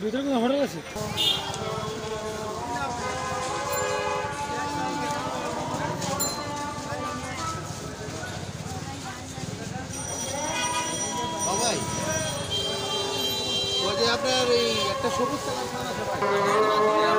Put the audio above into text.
ভিতরে কোনো হোটেল আছে? আপনার এই একটা সবুজ কালার আছে